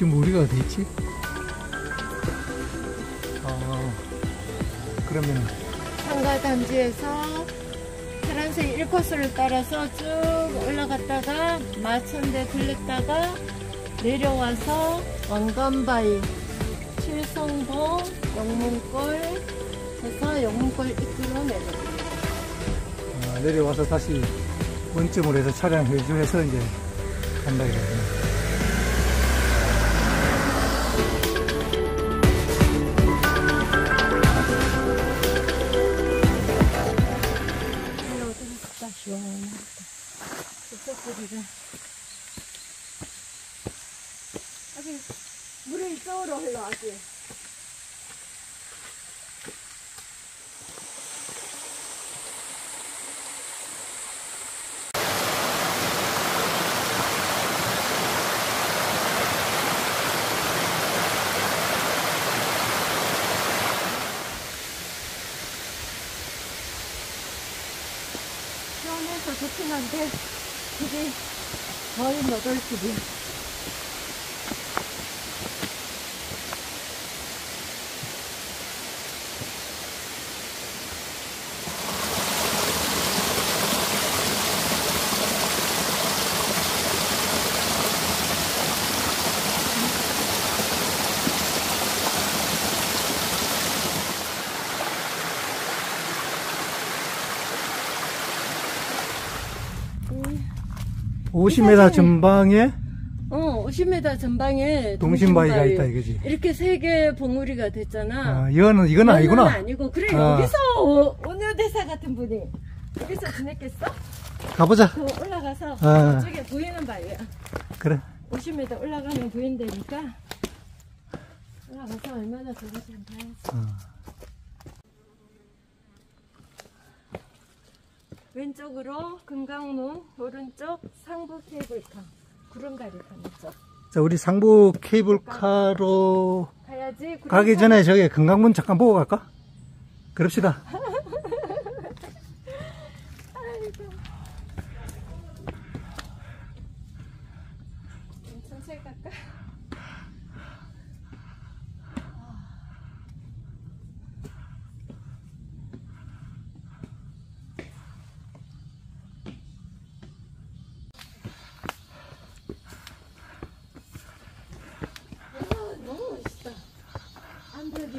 지금 우리가 어디 있지? 아, 그러면은, 상가 단지에서 파란색 1코스를 따라서 쭉 올라갔다가 마천대 들렸다가 내려와서 왕관바위, 칠성봉, 영문골 해서 영문골 입구로 내려갑니다. 아, 내려와서 다시 원점으로 해서 차량 회주해서 이제 간다 이거죠. 아직 물이 이쪽으로 흘러 아직. 시원해서 좋긴 한데 길이 거의 너덜길이야. 음. 50m 전방에 어, 50m 전방에 동심바위가 동심바위. 있다 이거지. 이렇게 세 개 봉우리가 됐잖아. 아, 이거는, 이건 아니구나. 아니고 그래 아. 여기서 오- 오늘 대사 같은 분이 여기서 지냈겠어? 가보자. 그 올라가서 아. 저게 보이는 바위야. 그래. 50m 올라가면 보인다니까 올라가서 얼마나 좋은지 봐야지. 왼쪽으로 금강문, 오른쪽 상부 케이블카, 가는 쪽. 자, 우리 상부 케이블카로 가야지. 가기 타- 전에 저기 금강문 잠깐 보고 갈까? 그럽시다. 아이고. 천천히 갈까? 와, 너무 멋있다. 암벽이.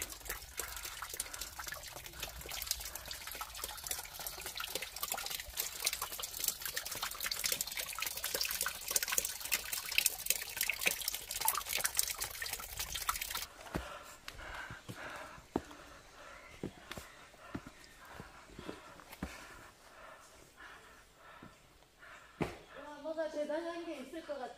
있을 것 같아.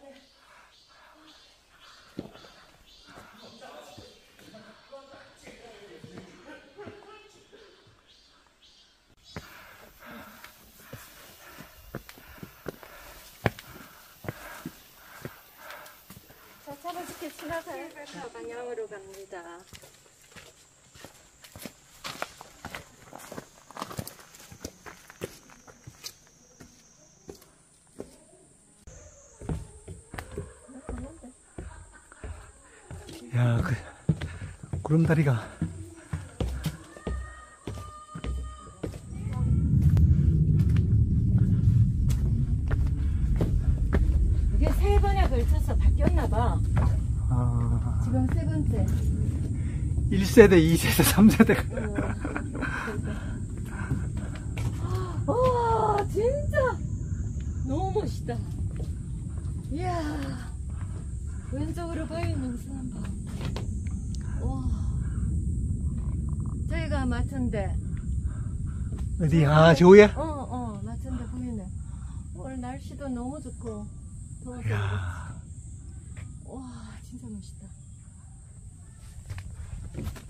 자, 차로지게 지나가요. 방향으로 갑니다. 야, 그, 구름다리가. 이게 세 번에 걸쳐서 바뀌었나 봐. 아, 지금 세 번째. 1세대, 2세대, 3세대. 와, 진짜 너무 멋있다. 이야, 왼쪽으로 보이는 산 봐. 와, 저희가 마천대. 어디, 아, 저 위에? 어, 어, 마천대 보이네. 오늘 날씨도 너무 좋고 더워서 이야, 와, 진짜 멋있다.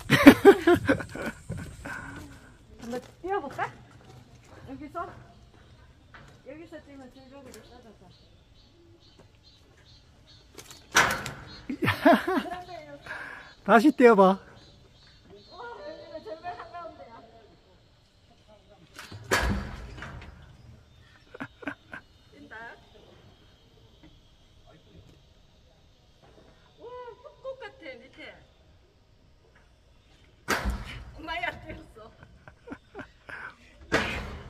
한번 뛰어볼까? 여기서? 여기서 뛰면 절벽으로 떨어져. 다시 떼어봐. 와, 여기는 절벽 한가운데야. 뛴다. 와, 흑꽃 같아, 밑에. 엄마야, 뛰었어.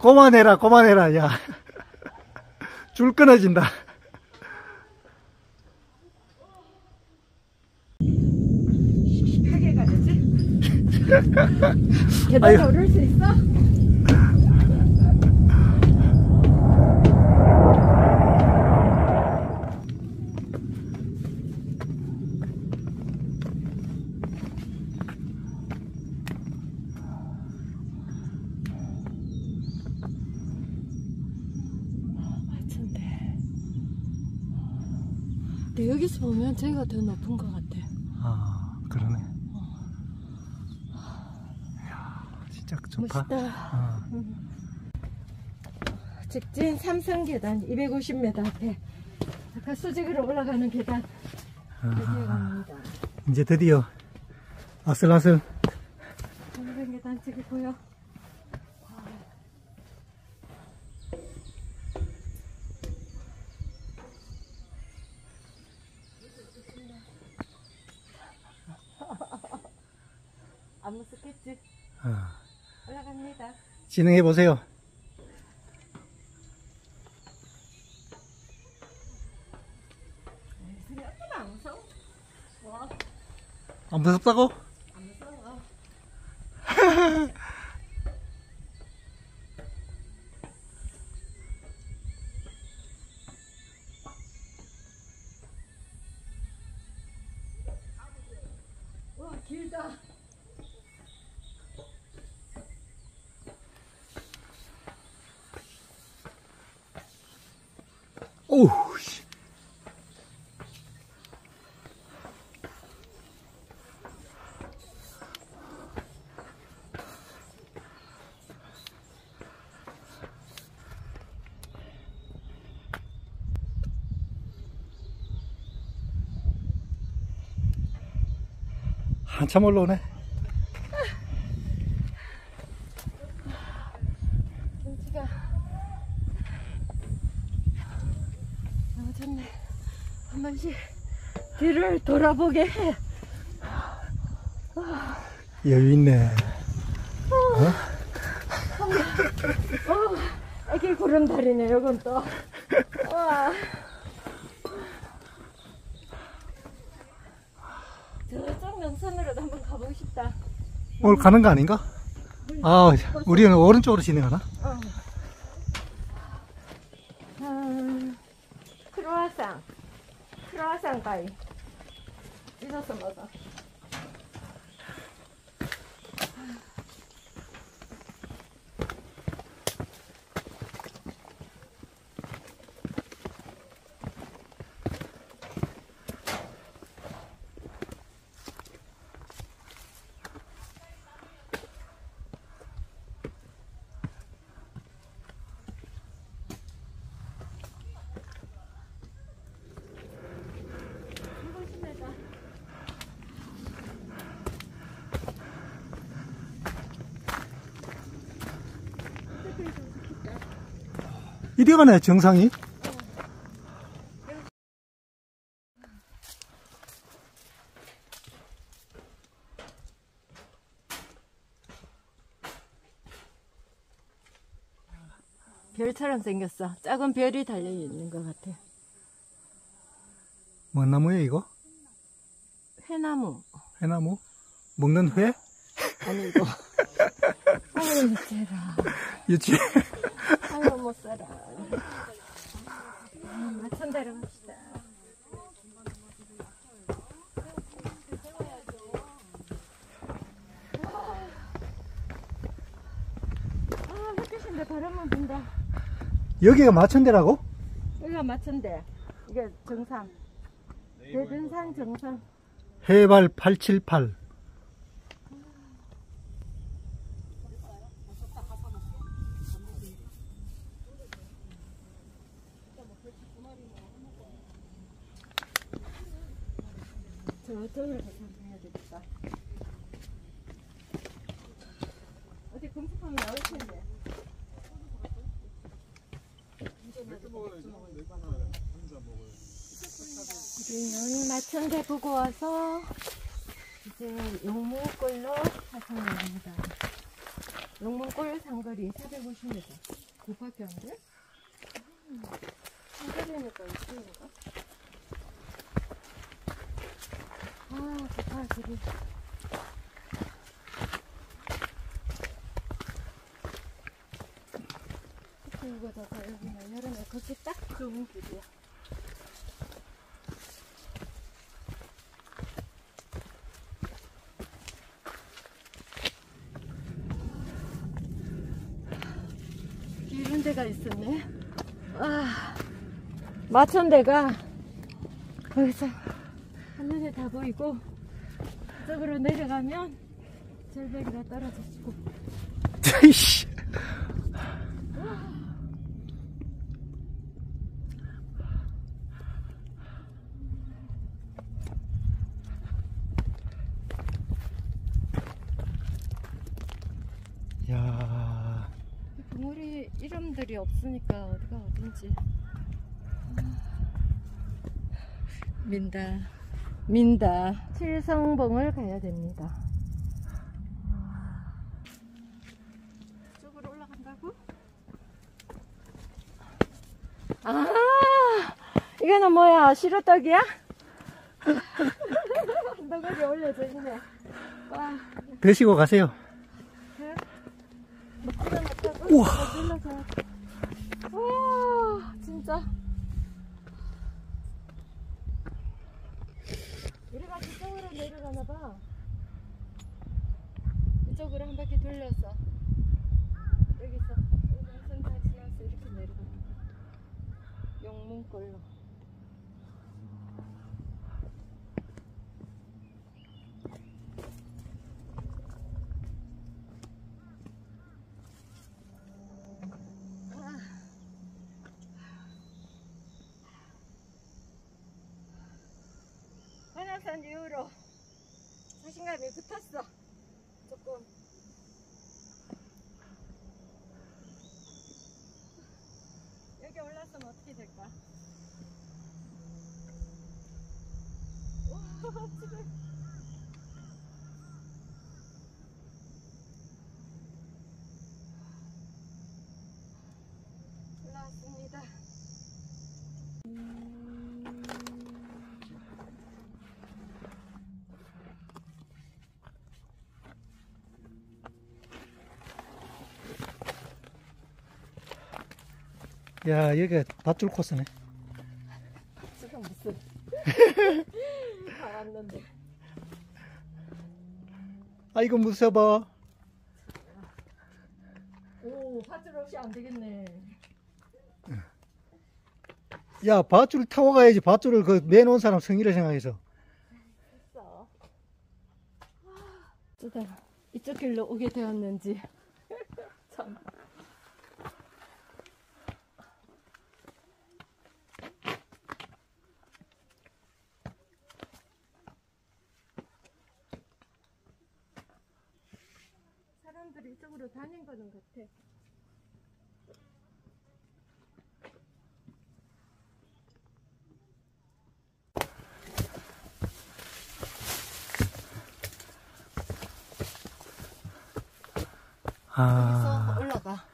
그만해라, 그만해라, 야. 줄 끊어진다. 하게 가야지. 계단. 오를 수 있어? 맞춘데. 근데 여기서 보면 저희가 더 높은 것 같아. 아, 그러네. 이야, 진짜 좋다. 멋있다. 어. 직진 삼성 계단 250m 앞에 아까 수직으로 올라가는 계단 드디어 아, 갑니다. 이제 드디어 아슬아슬 삼성 계단 찍고요. 안 무섭겠지? 어. 올라갑니다. 진행해 보세요. 안 무서워. 와, 안 무섭다고? 안 무서워. 와, 길다. 오우, 씨. 한참 올라오네. 경치가 너무 좋네. 한 번씩 뒤를 돌아보게 해. 여유 있네. 어, 애기 구름다리네, 요건 또. 와. 저쪽 명선으로도 한번 가보고 싶다. 오늘 가는 거 아닌가? 아, 우리는 오른쪽으로 진행하나? 어. 음, 크로아상. 크로아상 가이. 찢어서 먹어. 이리 가네, 정상이. 별처럼 생겼어. 작은 별이 달려 있는 것 같아. 뭔 나무야, 이거? 회나무. 해나무? 먹는 회? 아니고. 아유, 미쳐라. 유치. 못 살아. 마천대로 갑시다. 아, 햇빛인데 바람만 분다. 여기가 마천대라고? 여기가 마천대. 이게 정상. 대변산 정상. 해발 878. 저쪽으로 가야 되겠다. 어디 검색하면 나올 텐데. 우리는 마천대 보고 와서 이제 용문골로 가서는 합니다. 용문골 상거리 450m. 그밖에 안 돼? 음, 상거리니까 이쪽인가? 아, 좋다, 저기. 그리고다가 여기는 여름에 걷기 딱 좋은 길이야. 이런 데가 있었네. 아, 마천대가 거기서 하늘에 다 보이고 저쪽으로 내려가면 절벽이가 떨어졌고. 이씨. 야, 동물이 이름들이 없으니까 어디가 어딘지 민다. 민다. 칠성봉을 가야 됩니다. 쪽으로 올라간다고? 아 이거는 뭐야? 시루떡이야? 한 덩어리 올려져 있네. 와. 드시고 가세요. 먹지도 못하고 우와. 와 진짜 우리가 저쪽으로 내려가나 봐 이쪽으로 한 바퀴 돌려서 여기서 여기서 다 지나서 이렇게 내려가 용문골로 한양산 이후로 자신감이 붙었어. 조금. 여기 올랐으면 어떻게 될까? 와, 지금. 올라왔습니다. 야, 여기가 밧줄 코스네. 지금 무슨. 다 왔는데. 아이고, 무서워. 오, 밧줄 없이 안 되겠네. 야, 밧줄 타고 가야지. 밧줄을 그 매놓은 사람 성의를 생각해서. 있어. 쓰다가 이쪽 길로 오게 되었는지. 참. 이쪽으로 다닌 거는 같아. 아, 올라가.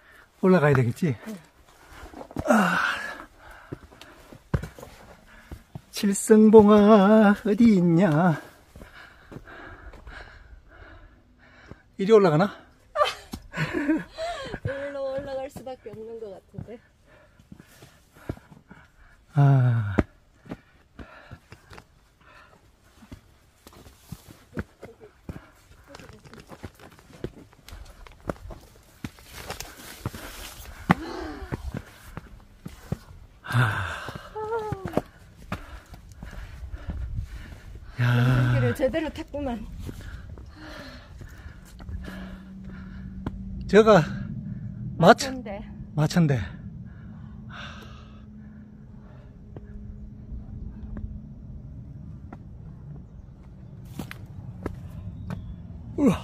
올라가야 되겠지? 아. 칠성봉아, 어디 있냐? 이리 올라가나? 여기로 올라갈 수밖에 없는 것 같은데. 아, 야, 길을 제대로 탔구만. 저가 마천, 맞던데. 마천대. 우와,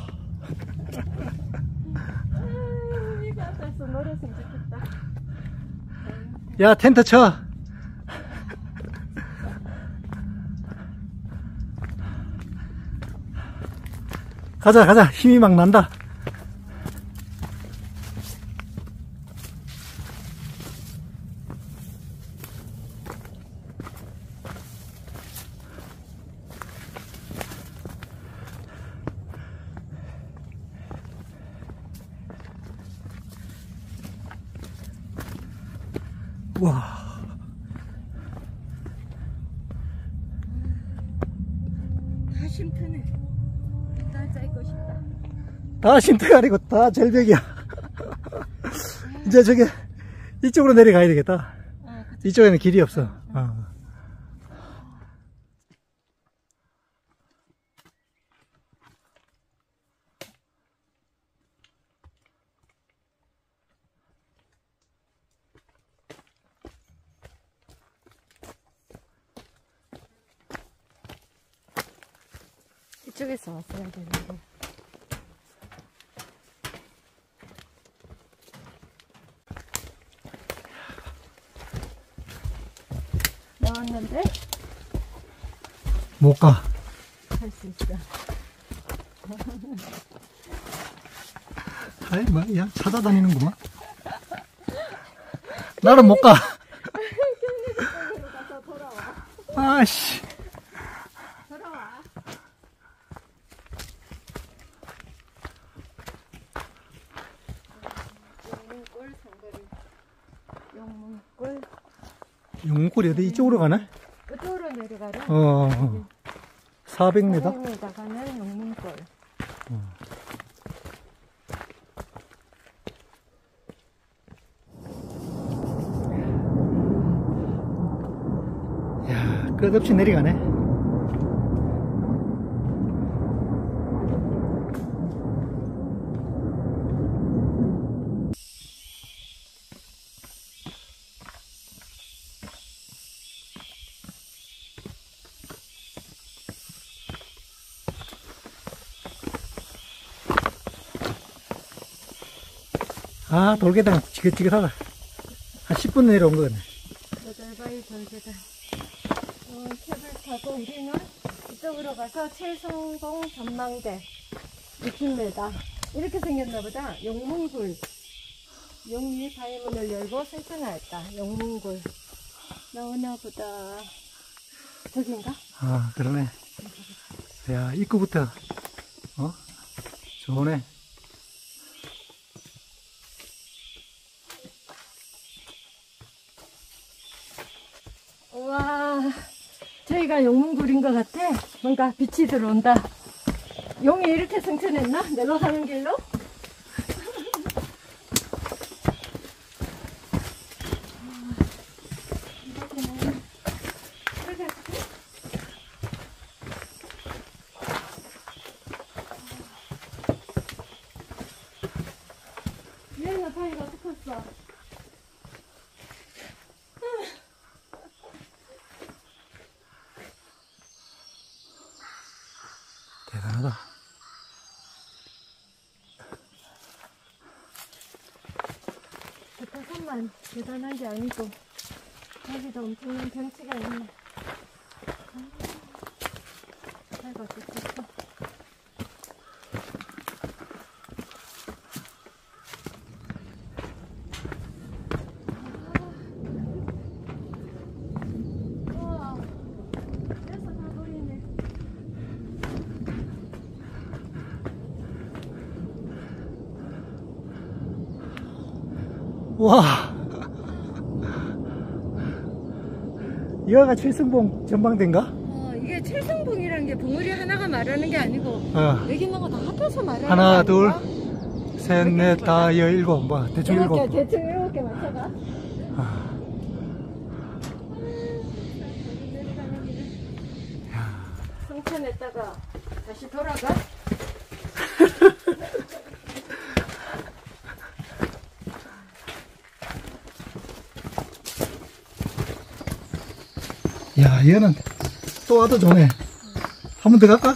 아유, 이거 앉아서 놀았으면 좋겠다. 야, 텐트 쳐. 가자, 가자. 힘이 막 난다. 와. 다 쉼트네. 다 짜고 싶다. 다 쉼터가 아니고 다 절벽이야. 이제 저기 이쪽으로 내려가야 되겠다. 어. 이쪽에는 길이 없 어. 어. 이쪽에서 왔어야 되는데. 못 가. 할 수 있어. 아이, 뭐, 야, 찾아다니는구만. 나는 못 가. 아씨. 돌아와. 영문골 상거리. 영문골. 용문골이 어디 이쪽으로 가나? 끝으로 내려가려. 어, 400m? 400m 가는 영문골. 야, 끝없이 내려가네. 아, 돌계단 지긋지긋하다. 한 10분 내려온 거네. 여덟바위 돌계단. 어, 캡을 타고 우리는 이쪽으로 가서 최성봉 전망대 60m. 이렇게 생겼나 보다. 영문굴. 용리 바위문을 열고 설정하였다. 영문굴. 나오나 보다. 저긴가? 아, 그러네. 야, 입구부터, 어? 좋네. 우와, 저희가 용문굴인 것 같아. 뭔가 빛이 들어온다. 용이 이렇게 승천했나? 내려가는 길로? 얘는 파이가 컸어? 대단하다. 백화 산만 대단한 게 아니고 여기도 엄청난 경치가 있네. 아이고 좋겠어. 우와, 그래서 다 보이네. 와. 여기가 최승봉 전망대인가? 어, 이게 칠성봉이라는 게 봉우리 하나가 말하는 게 아니고 어. 여기 있는 거 다 합해서 말하는 하나, 거 둘, 아닌가? 셋, 넷, 다, 여, 일곱. 뭐, 대충 일곱. 대충 일곱 개 맞춰가. 아, 성천 승천했다가 다시 돌아가? 야, 얘는 또 와도 좋네. 한 번 더 갈까?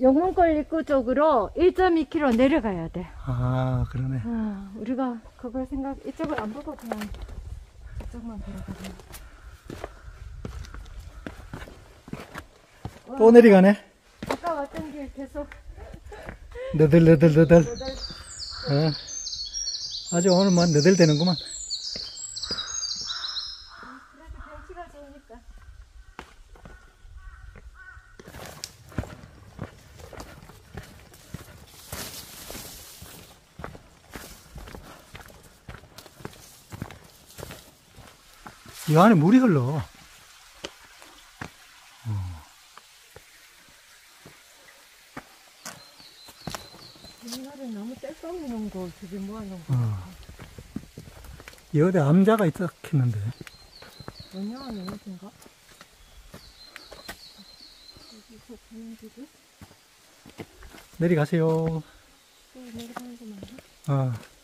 영문골 입구 쪽으로 1.2km 내려가야 돼. 아, 그러네. 아, 우리가 그걸 생각, 이쪽을 안 보고 그냥 이쪽만 돌아가자. 또 내려가네. 아까 왔던 길 계속 어. 아주 오늘 뭐 너들대는구만. 그래도 경치가 좋으니까. 이 안에 물이 흘러. 옛날에 나무 떼썩이 놓은 거 저기 모아놓은 거. 어. 여기 암자가 있다 했는데. 여기서 보는 길이 내려가세요. 또 내려가는 거 맞나? 어.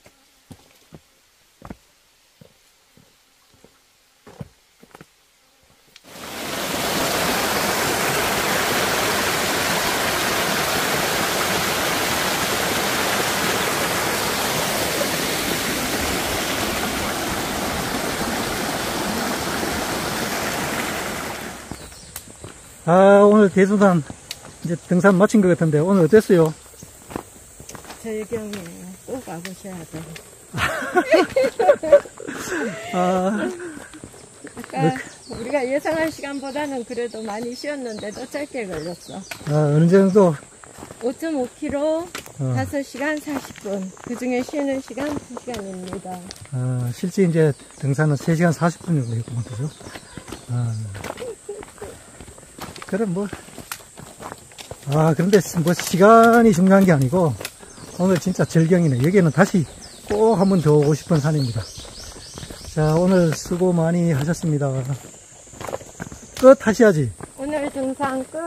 아, 오늘 대수단 이제 등산 마친 것 같은데 오늘 어땠어요? 절경에 꼭 가보셔야 돼. 아, 아까 우리가 예상한 시간보다는 그래도 많이 쉬었는데도 짧게 걸렸어. 아, 어느 정도 5.5km 어, 5시간 40분. 그 중에 쉬는 시간 2시간입니다. 아, 실제 이제 등산은 3시간 40분 정도 했구만, 그죠? 아, 그럼 뭐, 아, 그런데 뭐 시간이 중요한 게 아니고, 오늘 진짜 절경이네. 여기는 다시 꼭 한 번 더 오고 싶은 산입니다. 자, 오늘 수고 많이 하셨습니다. 끝 하셔야지. 오늘 등산 끝.